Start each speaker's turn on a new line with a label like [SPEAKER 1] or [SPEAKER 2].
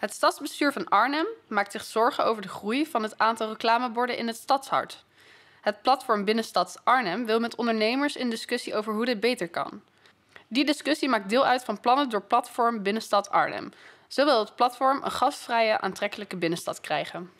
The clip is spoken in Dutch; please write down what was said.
[SPEAKER 1] Het stadsbestuur van Arnhem maakt zich zorgen over de groei van het aantal reclameborden in het stadshart. Het platform Binnenstads Arnhem wil met ondernemers in discussie over hoe dit beter kan. Die discussie maakt deel uit van plannen door platform Binnenstad Arnhem. zowel het platform een gastvrije, aantrekkelijke binnenstad krijgen.